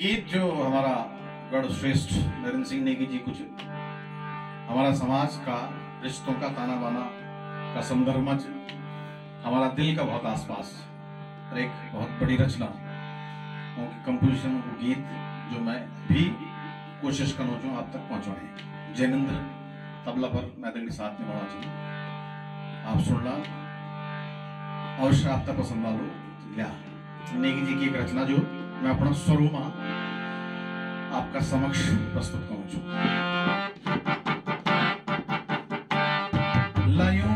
गीत जो हमारा गढ़ श्रेष्ठ नरेंद्र सिंह नेगी जी कुछ हमारा समाज का, रिश्तों का ताना बाना का संदर्भ हमारा दिल का बहुत आसपास और एक बहुत बड़ी रचना उनकी कंपोजिशन गीत जो मैं भी कोशिश करूँ जो आप तक पहुँचाने जैनेन्द्र तबला पर मैं के साथ निभाना चाहिए आप सुनना अवश्य आप तक पसंद ल्या नेगी जी की एक रचना जो मैं अपना स्वरूप आपका समक्ष प्रस्तुत करूँ चुका लयो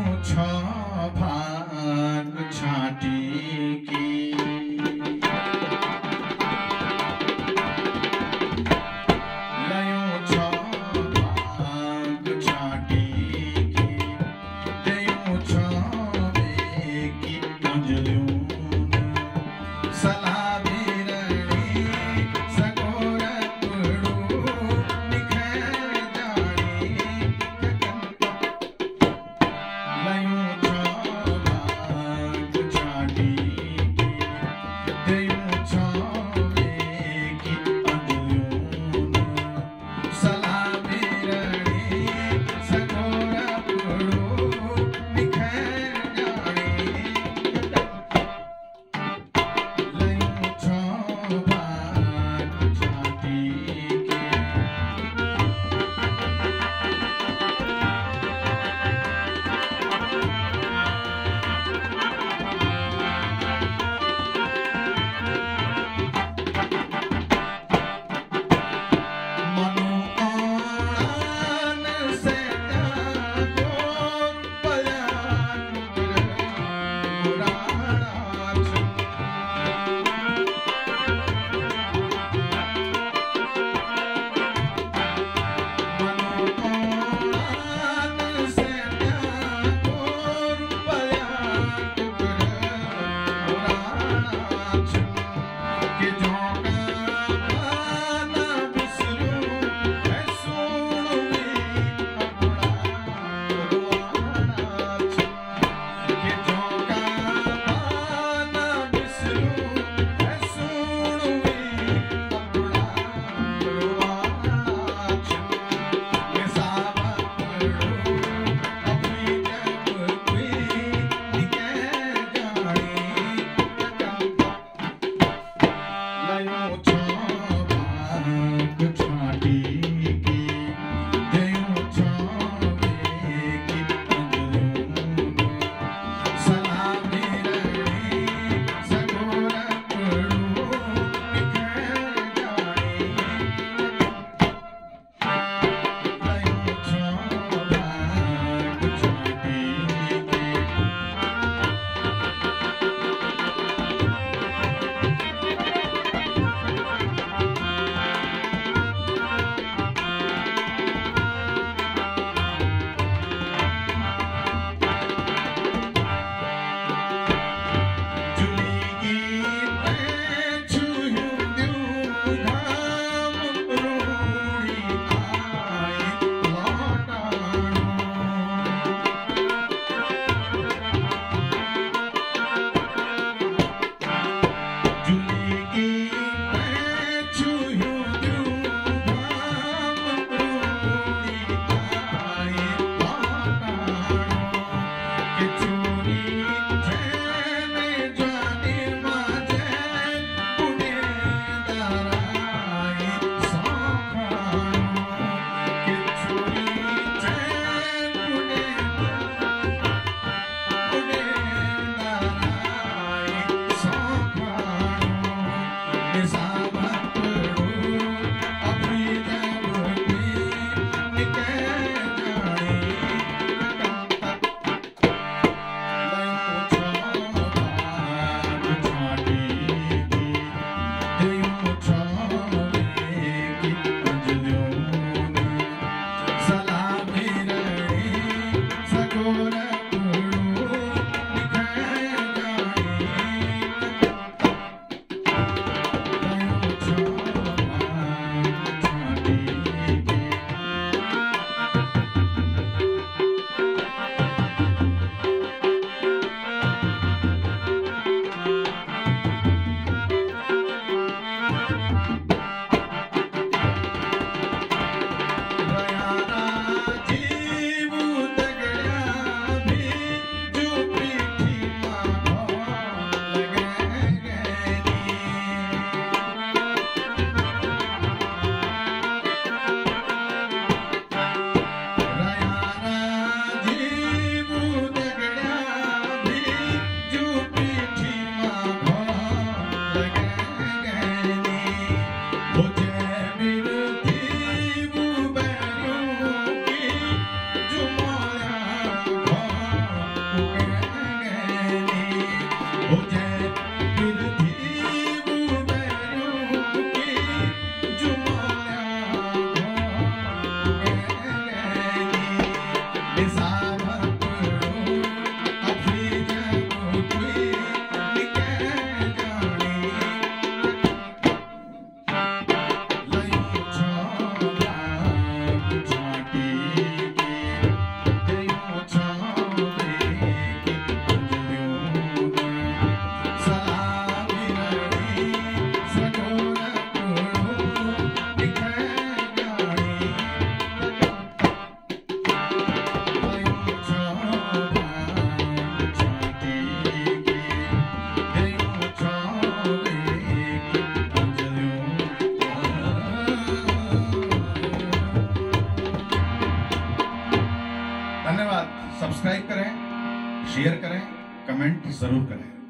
कमेंट ज़रूर करें।